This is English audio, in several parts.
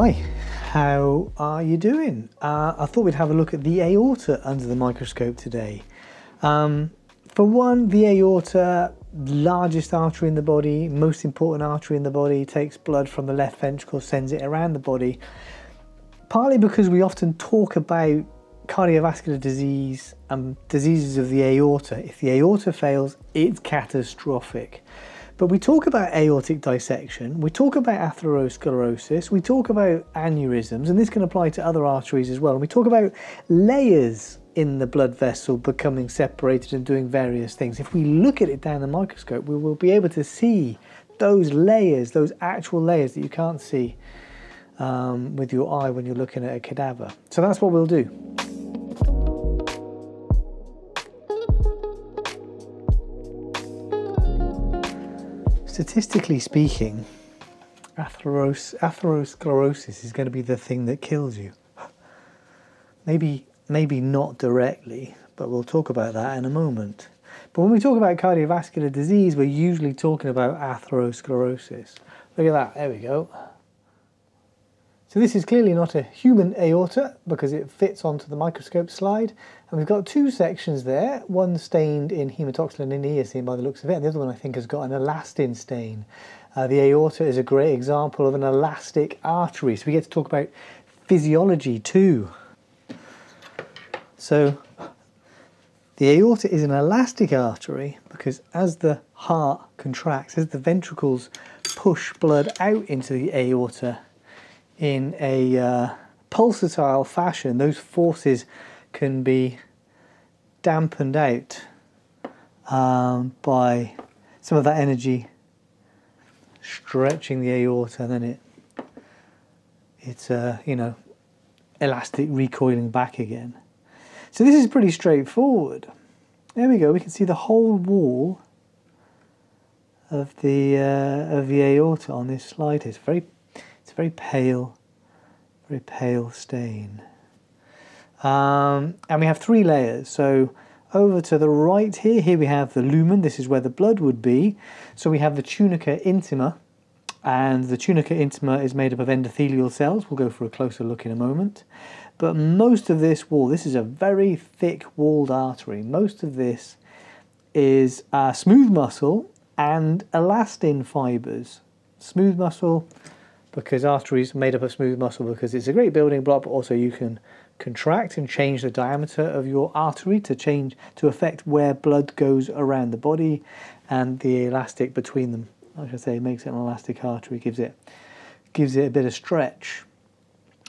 Hi, how are you doing? Uh, I thought we'd have a look at the aorta under the microscope today. Um, for one, the aorta, largest artery in the body, most important artery in the body, takes blood from the left ventricle, sends it around the body. Partly because we often talk about cardiovascular disease and diseases of the aorta. If the aorta fails, it's catastrophic. But we talk about aortic dissection, we talk about atherosclerosis, we talk about aneurysms, and this can apply to other arteries as well. And we talk about layers in the blood vessel becoming separated and doing various things. If we look at it down the microscope, we will be able to see those layers, those actual layers that you can't see um, with your eye when you're looking at a cadaver. So that's what we'll do. Statistically speaking, atheros- atherosclerosis is going to be the thing that kills you. Maybe, maybe not directly, but we'll talk about that in a moment. But when we talk about cardiovascular disease, we're usually talking about atherosclerosis. Look at that, there we go. So this is clearly not a human aorta because it fits onto the microscope slide. And we've got two sections there, one stained in hematoxylin and eosin by the looks of it, and the other one I think has got an elastin stain. Uh, the aorta is a great example of an elastic artery, so we get to talk about physiology too. So the aorta is an elastic artery because as the heart contracts, as the ventricles push blood out into the aorta, in a uh, pulsatile fashion, those forces can be dampened out um, by some of that energy stretching the aorta, and then it it's uh, you know elastic recoiling back again. So this is pretty straightforward. There we go. We can see the whole wall of the uh, of the aorta on this slide. It's very it's a very pale, very pale stain. Um, and we have three layers. So over to the right here, here we have the lumen. This is where the blood would be. So we have the tunica intima. And the tunica intima is made up of endothelial cells. We'll go for a closer look in a moment. But most of this wall, this is a very thick walled artery. Most of this is uh, smooth muscle and elastin fibers. Smooth muscle, because arteries made up of smooth muscle because it's a great building block, but also you can contract and change the diameter of your artery to change to affect where blood goes around the body and the elastic between them. Like I say, it makes it an elastic artery, gives it gives it a bit of stretch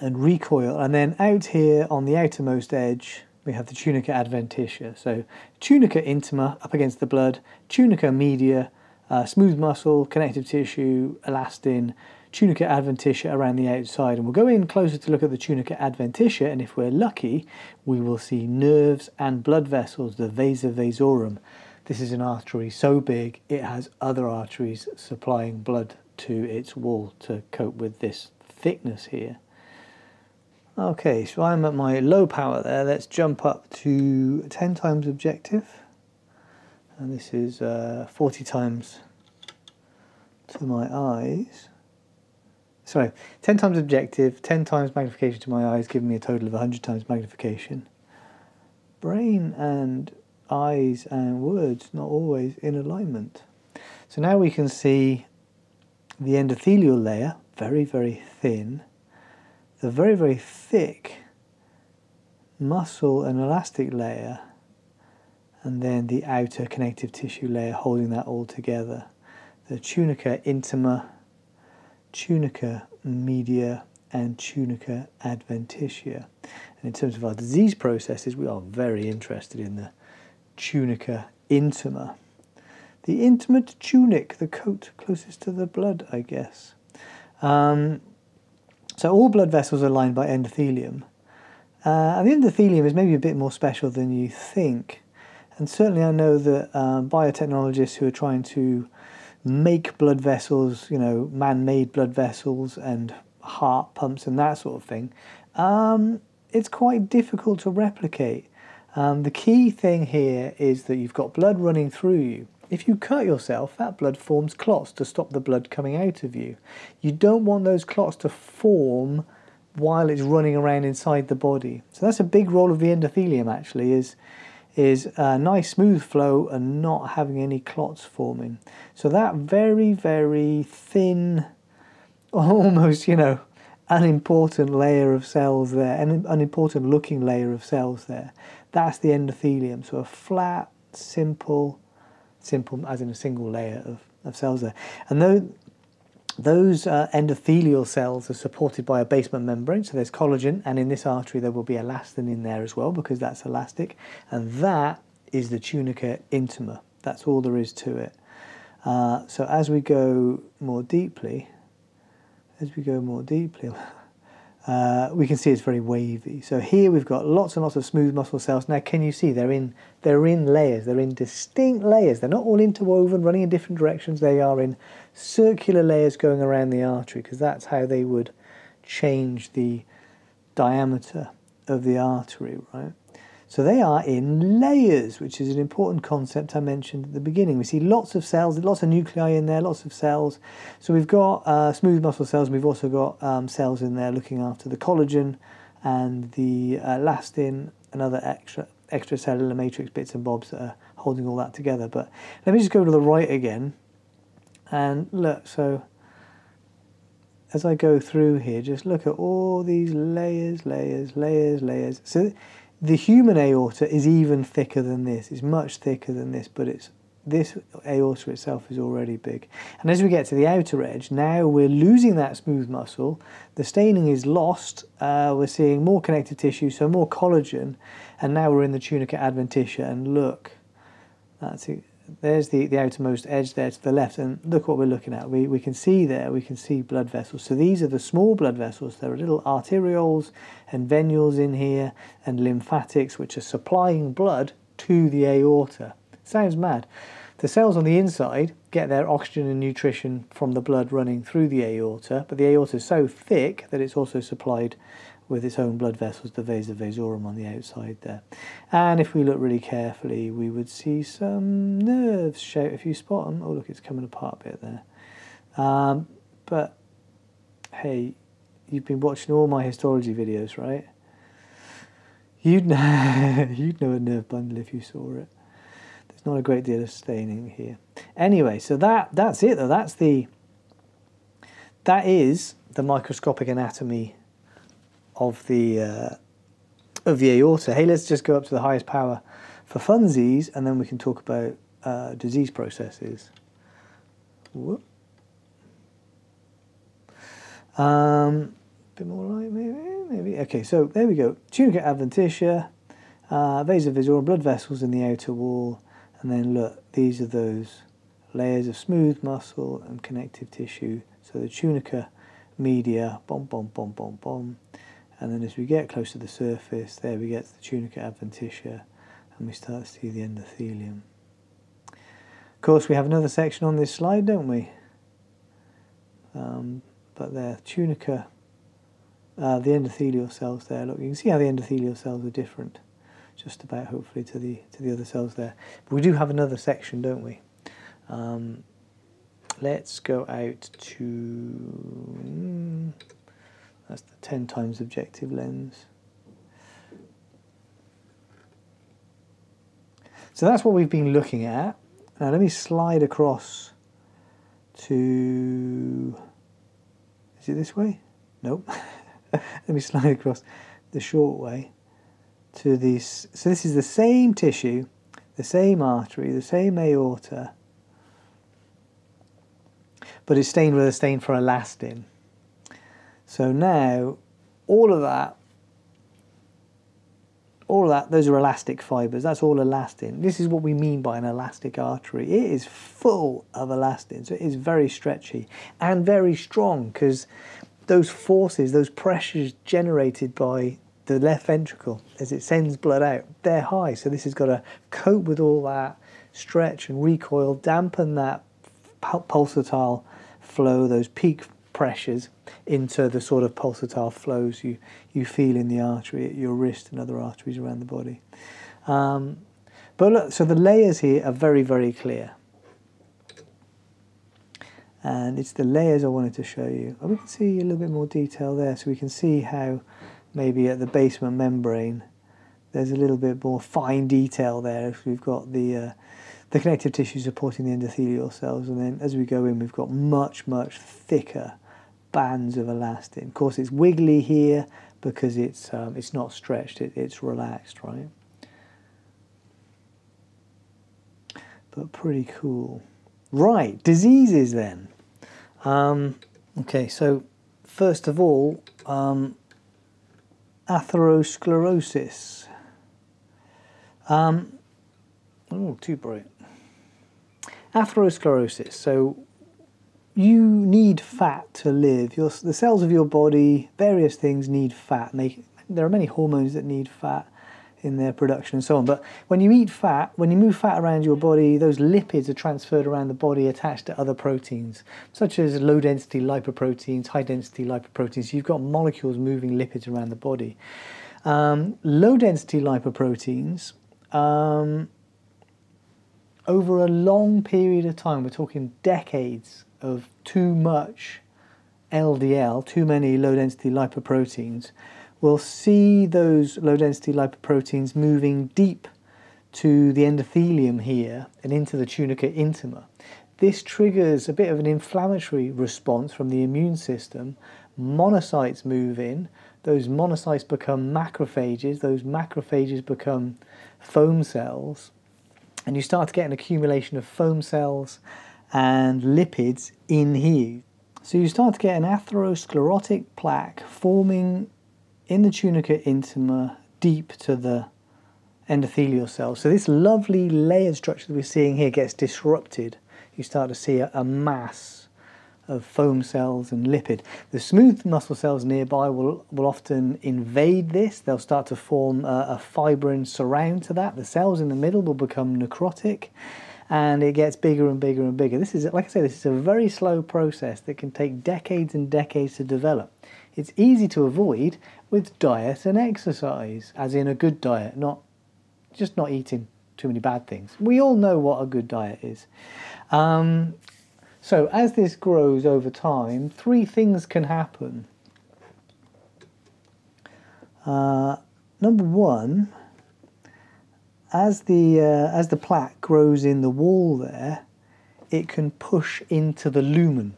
and recoil. And then out here on the outermost edge, we have the tunica adventitia. So tunica intima up against the blood, tunica media, uh, smooth muscle, connective tissue, elastin, tunica adventitia around the outside. And we'll go in closer to look at the tunica adventitia, and if we're lucky, we will see nerves and blood vessels, the vasa vasorum. This is an artery so big it has other arteries supplying blood to its wall to cope with this thickness here. Okay, so I'm at my low power there. Let's jump up to 10 times objective. And this is uh, 40 times to my eyes sorry, 10 times objective, 10 times magnification to my eyes, giving me a total of 100 times magnification. Brain and eyes and words not always in alignment. So now we can see the endothelial layer, very, very thin, the very, very thick muscle and elastic layer, and then the outer connective tissue layer holding that all together. The tunica intima tunica media and tunica adventitia. And in terms of our disease processes, we are very interested in the tunica intima. The intimate tunic, the coat closest to the blood, I guess. Um, so all blood vessels are lined by endothelium. Uh, and the endothelium is maybe a bit more special than you think. And certainly I know that uh, biotechnologists who are trying to make blood vessels, you know, man-made blood vessels and heart pumps and that sort of thing, um, it's quite difficult to replicate. Um, the key thing here is that you've got blood running through you. if you cut yourself, that blood forms clots to stop the blood coming out of you. You don't want those clots to form while it's running around inside the body. So that's a big role of the endothelium actually is is a nice smooth flow and not having any clots forming. So that very very thin almost, you know, unimportant layer of cells there, an unimportant looking layer of cells there. That's the endothelium. So a flat, simple, simple as in a single layer of, of cells there. And those, those uh, endothelial cells are supported by a basement membrane, so there's collagen, and in this artery there will be elastin in there as well because that's elastic, and that is the tunica intima. That's all there is to it. Uh, so as we go more deeply, as we go more deeply, uh, we can see it's very wavy. So here we've got lots and lots of smooth muscle cells. Now, can you see they're in they're in layers? They're in distinct layers. They're not all interwoven, running in different directions. They are in circular layers going around the artery because that's how they would change the diameter of the artery, right? So they are in layers, which is an important concept I mentioned at the beginning. We see lots of cells, lots of nuclei in there, lots of cells. So we've got uh, smooth muscle cells, and we've also got um, cells in there looking after the collagen and the uh, elastin and other extra extracellular matrix bits and bobs that are holding all that together. But let me just go to the right again and look. So as I go through here, just look at all these layers, layers, layers, layers. So the human aorta is even thicker than this. It's much thicker than this, but it's this aorta itself is already big. And as we get to the outer edge, now we're losing that smooth muscle. The staining is lost. Uh, we're seeing more connective tissue, so more collagen. And now we're in the tunica adventitia. And look, that's it there's the, the outermost edge there to the left, and look what we're looking at. We, we can see there, we can see blood vessels. So these are the small blood vessels. There are little arterioles and venules in here, and lymphatics, which are supplying blood to the aorta. Sounds mad. The cells on the inside get their oxygen and nutrition from the blood running through the aorta, but the aorta is so thick that it's also supplied with its own blood vessels, the vasa vasorum on the outside there. And if we look really carefully, we would see some nerves show if you spot them. Oh, look, it's coming apart a bit there. Um, but hey, you've been watching all my histology videos, right? You'd know, you'd know a nerve bundle if you saw it. There's not a great deal of staining here. Anyway, so that that's it though. That's the that is the microscopic anatomy of the uh, of the aorta. Hey, let's just go up to the highest power for funsies, and then we can talk about uh, disease processes. Whoop. Um, bit more light, maybe, maybe. Okay, so there we go. Tunica adventitia, uh, vasa blood vessels in the outer wall, and then look, these are those layers of smooth muscle and connective tissue. So the tunica media, bomb, bomb, bomb, bomb, bomb. And then as we get close to the surface, there we get to the tunica adventitia and we start to see the endothelium. Of course, we have another section on this slide, don't we? Um, but there, tunica, uh, the endothelial cells there. Look, you can see how the endothelial cells are different, just about hopefully to the to the other cells there. But we do have another section, don't we? Um, let's go out to. That's the 10 times objective lens. So that's what we've been looking at. Now let me slide across to, is it this way? Nope. let me slide across the short way to this. So this is the same tissue, the same artery, the same aorta, but it's stained with a stain for elastin. So now all of that, all of that, those are elastic fibers. That's all elastin. This is what we mean by an elastic artery. It is full of elastin, so it is very stretchy and very strong because those forces, those pressures generated by the left ventricle as it sends blood out, they're high. So this has got to cope with all that, stretch and recoil, dampen that pulsatile flow, those peak pressures into the sort of pulsatile flows you, you feel in the artery at your wrist and other arteries around the body. Um, but look, so the layers here are very, very clear. and it's the layers I wanted to show you. Oh, we can see a little bit more detail there, so we can see how maybe at the basement membrane there's a little bit more fine detail there. If we've got the uh, the connective tissue supporting the endothelial cells, and then as we go in, we've got much much thicker bands of elastin. Of course, it's wiggly here because it's um, it's not stretched; it, it's relaxed, right? But pretty cool. Right, diseases then. Um, okay, so first of all, um, atherosclerosis. Um, oh, too bright. Atherosclerosis. So you need fat to live. Your, the cells of your body, various things need fat. They, there are many hormones that need fat in their production and so on. But when you eat fat, when you move fat around your body, those lipids are transferred around the body attached to other proteins, such as low density lipoproteins, high density lipoproteins. You've got molecules moving lipids around the body. Um, low density lipoproteins, um, over a long period of time, we're talking decades of too much LDL, too many low density lipoproteins, we'll see those low density lipoproteins moving deep to the endothelium here and into the tunica intima. This triggers a bit of an inflammatory response from the immune system. Monocytes move in, those monocytes become macrophages, those macrophages become foam cells, and you start to get an accumulation of foam cells and lipids in here. So you start to get an atherosclerotic plaque forming in the tunica intima deep to the endothelial cells. So this lovely layered structure that we're seeing here gets disrupted. You start to see a, a mass of foam cells and lipid. The smooth muscle cells nearby will, will often invade this. They'll start to form a, a fibrin surround to that. The cells in the middle will become necrotic and it gets bigger and bigger and bigger. This is, like I say, this is a very slow process that can take decades and decades to develop. It's easy to avoid with diet and exercise, as in a good diet, not just not eating too many bad things. We all know what a good diet is. Um, so as this grows over time, three things can happen. Uh, number one, as the uh, as the plaque grows in the wall there, it can push into the lumen.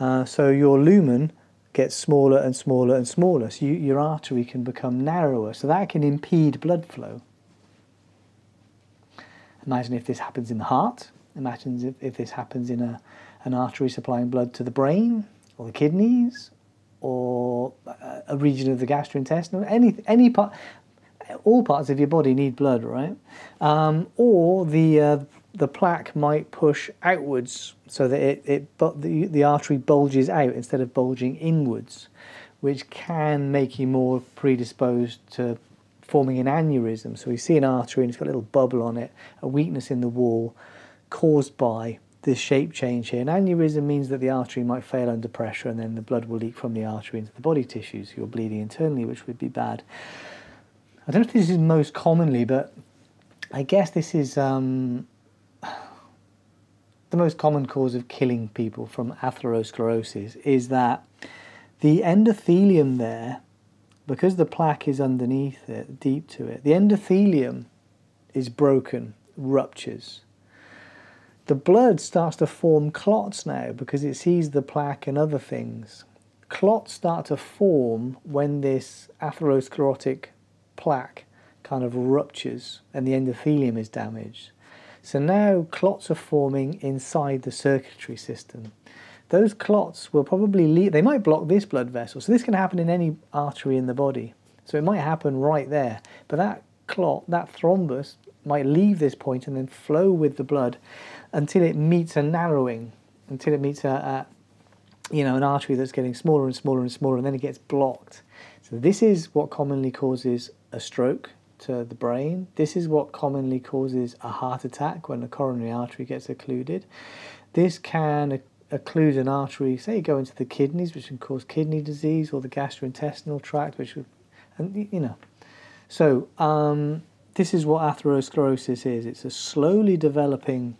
Uh, so your lumen gets smaller and smaller and smaller. So you, your artery can become narrower. So that can impede blood flow. Imagine if this happens in the heart. Imagine if, if this happens in a, an artery supplying blood to the brain or the kidneys or a region of the gastrointestinal. Any, any part, all parts of your body need blood, right? Um, or the uh, the plaque might push outwards so that it, it but the, the artery bulges out instead of bulging inwards, which can make you more predisposed to forming an aneurysm. So we see an artery and it's got a little bubble on it, a weakness in the wall caused by this shape change here. An aneurysm means that the artery might fail under pressure and then the blood will leak from the artery into the body tissues. You're bleeding internally, which would be bad. I don't know if this is most commonly, but I guess this is um, the most common cause of killing people from atherosclerosis is that the endothelium there, because the plaque is underneath it, deep to it, the endothelium is broken, ruptures. The blood starts to form clots now because it sees the plaque and other things. Clots start to form when this atherosclerotic plaque kind of ruptures and the endothelium is damaged. So now clots are forming inside the circulatory system. Those clots will probably they might block this blood vessel. So this can happen in any artery in the body. So it might happen right there. But that clot, that thrombus, might leave this point and then flow with the blood until it meets a narrowing, until it meets a, a you know, an artery that's getting smaller and smaller and smaller, and then it gets blocked. So this is what commonly causes a stroke to the brain. This is what commonly causes a heart attack when the coronary artery gets occluded. This can occlude an artery, say, go into the kidneys, which can cause kidney disease, or the gastrointestinal tract, which would, and you know. So um, this is what atherosclerosis is. It's a slowly developing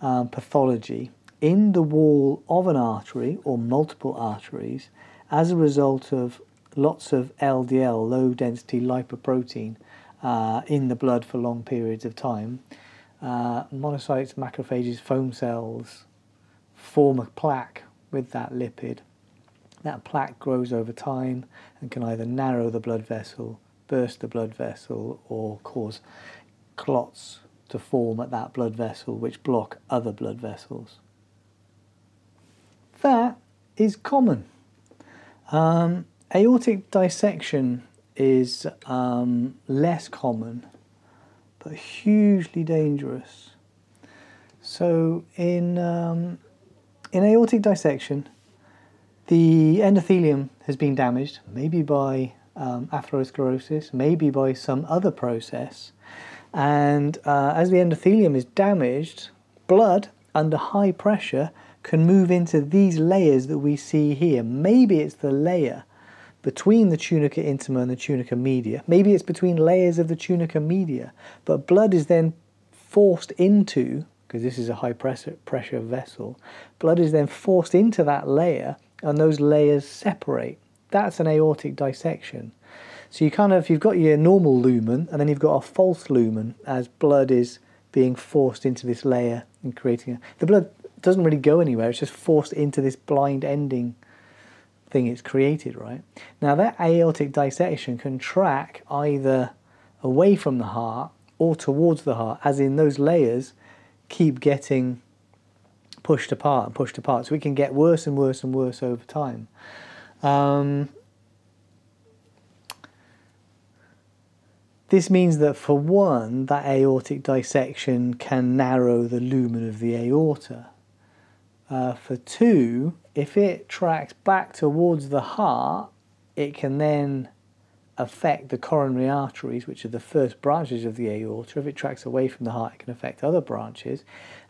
um, pathology in the wall of an artery or multiple arteries as a result of lots of LDL, low density lipoprotein, uh, in the blood for long periods of time. Uh, monocytes, macrophages, foam cells form a plaque with that lipid. That plaque grows over time and can either narrow the blood vessel, burst the blood vessel, or cause clots to form at that blood vessel which block other blood vessels. That is common. Um, aortic dissection is um, less common but hugely dangerous. So in um, in aortic dissection, the endothelium has been damaged, maybe by um, atherosclerosis, maybe by some other process, and uh, as the endothelium is damaged, blood under high pressure can move into these layers that we see here. Maybe it's the layer between the tunica intima and the tunica media. Maybe it's between layers of the tunica media, but blood is then forced into, because this is a high pressure, pressure vessel, blood is then forced into that layer and those layers separate. That's an aortic dissection. So you kind of, you've got your normal lumen and then you've got a false lumen as blood is being forced into this layer and creating a, the blood doesn't really go anywhere, it's just forced into this blind ending thing it's created, right? Now that aortic dissection can track either away from the heart or towards the heart, as in those layers keep getting pushed apart and pushed apart. So it can get worse and worse and worse over time. Um, this means that for one, that aortic dissection can narrow the lumen of the aorta. Uh, for two, if it tracks back towards the heart, it can then affect the coronary arteries, which are the first branches of the aorta. If it tracks away from the heart, it can affect other branches.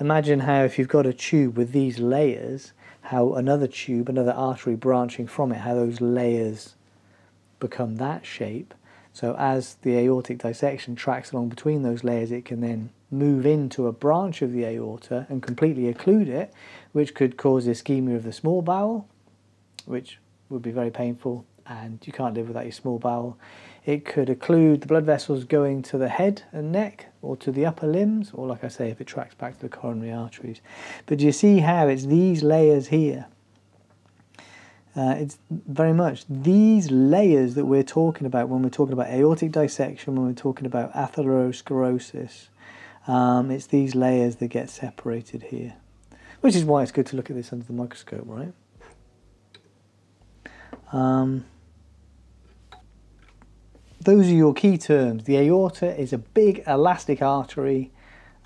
Imagine how, if you've got a tube with these layers, how another tube, another artery branching from it, how those layers become that shape. So, as the aortic dissection tracks along between those layers, it can then move into a branch of the aorta and completely occlude it, which could cause ischemia of the small bowel, which would be very painful and you can't live without your small bowel. It could occlude the blood vessels going to the head and neck or to the upper limbs, or like I say, if it tracks back to the coronary arteries. But do you see how it's these layers here? Uh, it's very much these layers that we're talking about when we're talking about aortic dissection, when we're talking about atherosclerosis, um, it's these layers that get separated here, which is why it's good to look at this under the microscope, right? Um, those are your key terms. The aorta is a big elastic artery.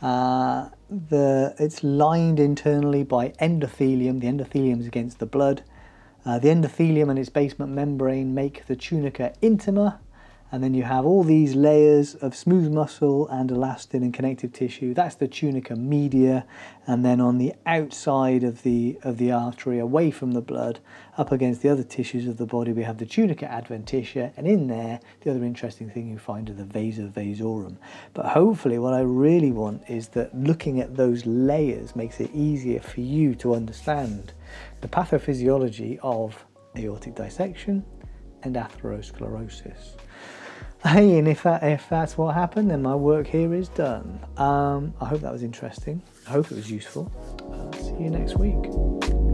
Uh, the, it's lined internally by endothelium. The endothelium is against the blood. Uh, the endothelium and its basement membrane make the tunica intima, and then you have all these layers of smooth muscle and elastin and connective tissue. That's the tunica media. And then on the outside of the of the artery away from the blood up against the other tissues of the body we have the tunica adventitia. And in there the other interesting thing you find are the vasa vasorum but hopefully what i really want is that looking at those layers makes it easier for you to understand the pathophysiology of aortic dissection and atherosclerosis Hey, and if that if that's what happened, then my work here is done. Um, I hope that was interesting. I hope it was useful. Uh, see you next week.